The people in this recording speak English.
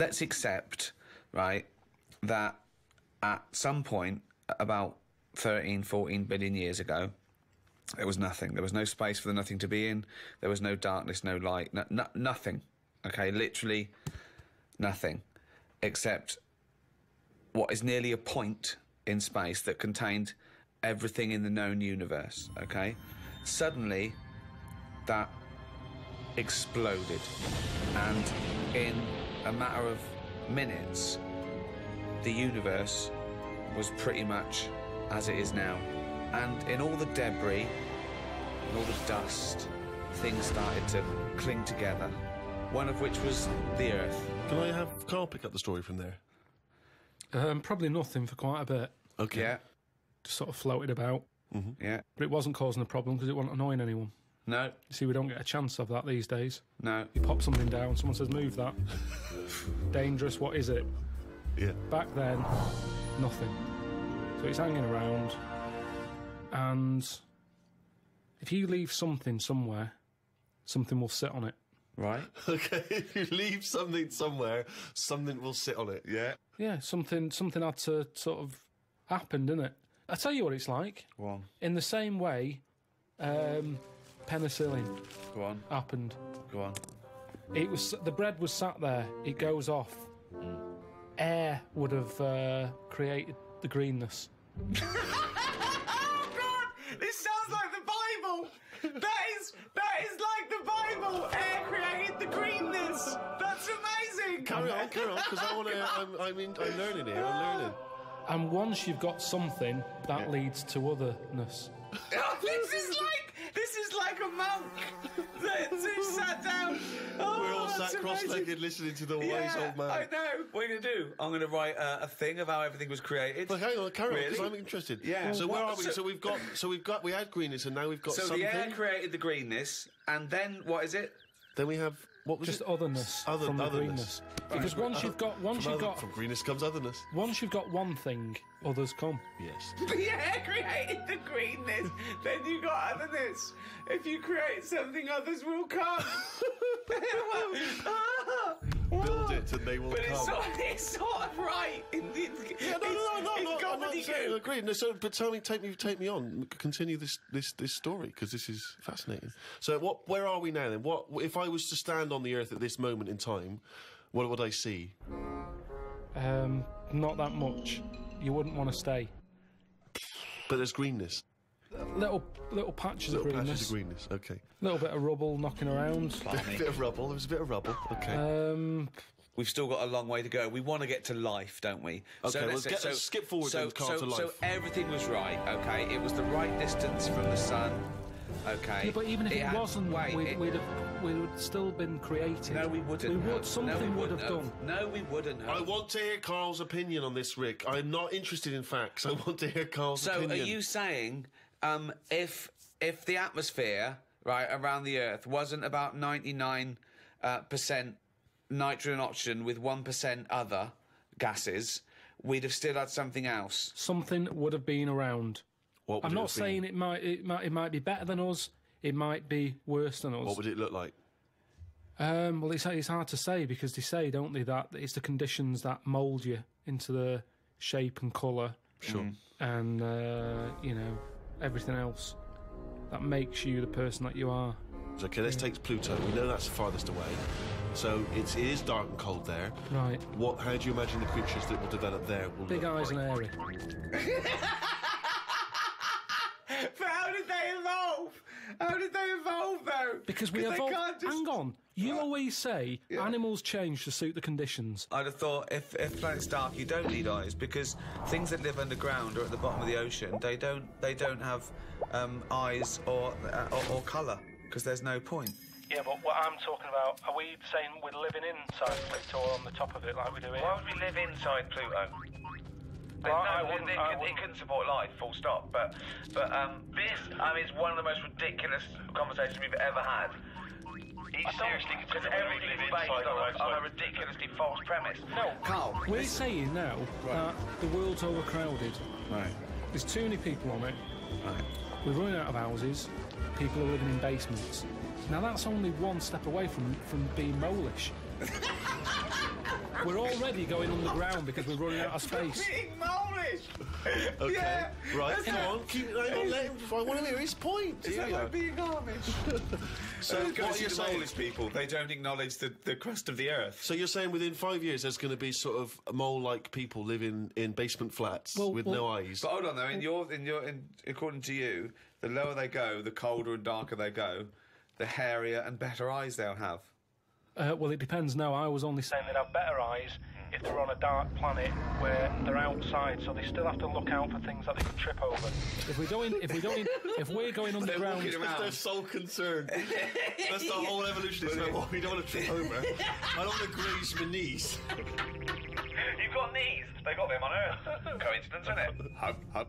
let's accept, right, that at some point, about 13, 14 billion years ago, there was nothing. There was no space for the nothing to be in. There was no darkness, no light, no, no, nothing. Okay, literally nothing, except what is nearly a point in space that contained everything in the known universe. Okay, suddenly that exploded, and in a matter of minutes, the universe was pretty much as it is now. And in all the debris and all the dust, things started to cling together. One of which was the Earth. Can I have Karl pick up the story from there? Um, probably nothing for quite a bit. Okay. Yeah, Just sort of floated about. yeah. But it wasn't causing a problem because it wasn't annoying anyone. No, You see, we don't get a chance of that these days. no. You pop something down, someone says, move that. Dangerous, what is it? Yeah. Back then, nothing. So it's hanging around, and if you leave something somewhere, something will sit on it. Right? Okay. if you leave something somewhere, something will sit on it. Yeah. Yeah, something something had to sort of happen, didn't it? I tell you what it's like. Go on. In the same way, um, penicillin Go on. happened. Go on. It was the bread was sat there. It goes off. Air would have uh, created the greenness. Oh God! This sounds like the Bible. That is that is like the Bible. Air created the greenness. That's amazing. Carry on, carry on, because I want to. I'm, I'm, in, I'm learning here. I'm learning. And once you've got something, that leads to otherness. Oh, this is like this is like a monk that who sat down. Oh, We're all sat cross-legged listening to the wise Yeah, old man. I know. What are you gonna do? I'm gonna write uh, a thing of how everything was created. But hang on, carry on, because Really? I'm interested. Yeah. So where What- are we? so- So, we've got, so we've got, we had greenness, and now we've got So something. the air created the greenness, and then what is it? then we have what was Just it? otherness Other- from the otherness. greenness. Because once you've got once from, you've other- got from greenness comes otherness. once you've got one thing, others come. Yes. The air created the greenness, then you got otherness. If you create something, others will come. Build it, and they will But it's come. sort, of, it's sort of right. In, in, Yeah, no, no, no, no, in no, I'm not saying gobbledygook. agree. No, so, but tell me, take me, take me on. Continue this, this, this story because this is fascinating. So, what? Where are we now? Then, what if I was to stand on the earth at this moment in time? What would I see? Um, not that much. You wouldn't want to stay. But there's greenness, Little little patches little of greenness, patches of greenness. Okay, little bit of rubble knocking around. a bit of rubble. There was a bit of rubble. Okay. Um, We've still got a long way to go. We want to get to life, don't we? Okay, well, get- let's get skip forward so, then, so, to So everything was right. Okay, it was the right distance from the sun. Okay, yeah, but even if it, had- wasn't, wait, we'd, it- we'd have we'd still been created. no, we wouldn't. We would. have. Something no, we would wouldn't have done. No, we wouldn't. Have. I want to hear Karl's opinion on this, Rick. I'm not interested in facts. I want to hear Karl's opinion. So opinion. are you saying um, if if the atmosphere right around the Earth wasn't about ninety nine uh, percent nitrogen and oxygen with one percent other gases, we'd have still had something else? Something would have been around. What would I'm it not have been? saying it might, it might it might be better than us. It might be worse than us. What would it look like? Um, well, it's, it's hard to say because they say, don't they, that it's the conditions that mould you into the shape and colour Sure. and, uh, you know, everything else that makes you the person that you are. Okay, let's take Pluto. We know that's the farthest away. So it's, it is dark and cold there. Right. What? How do you imagine the creatures that will develop there will Big look eyes and airy. But how did they evolve? How did they evolve though? Because we evolved. just- Hang on. You always say animals change to suit the conditions. I'd have thought if, if planet's dark, you don't need eyes because things that live underground or at the bottom of the ocean, they don't they don't have um, eyes or uh, or, or colour because there's no point. Yeah, but what I'm talking about, are we saying we're living inside Pluto or on the top of it like we do here? Why would we live inside Pluto? Well, I no, it, wouldn't- it, I could, it wouldn't. couldn't support life, full stop. But, but um, this, I mean, it's one of the most ridiculous conversations we've ever had. He seriously because everything's based on a, on a ridiculously false premise. No, Karl, We're saying now that the world's overcrowded. right, There's too many people on it. right. We're running out of houses. People are living in basements. Now that's only one step away from from being molish. we're already going on the ground because we're running out of space. Being Polish. Okay. Yeah, right, that's come it. on. Keep, hang on, let him, I want to hear his point. Is Here that we like are. being Amish? So so what what you're are saying- Polish people? They don't acknowledge the, the crust of the earth. So you're saying within five years there's going to be sort of mole-like people living in basement flats Well, with well- no eyes? But hold on, though. In your, in your, in, according to you, the lower they go, the colder and darker they go, the hairier and better eyes they'll have. Uh, well, it depends now. I was only saying they'd have better eyes if they're on a dark planet where they're outside, so they still have to look out for things that they could trip over. If we go in, if we go in, if we're going underground, walking around. That's their sole concern. That's the whole evolution. It's like, oh, we don't want to trip over. I don't want to graze my knees. You've got knees. They got them on Earth. Coincidence, isn't it? Hub, hub.